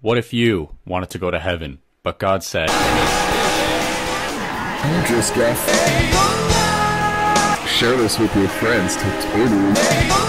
What if you wanted to go to heaven, but God said, just Share this with your friends to totally.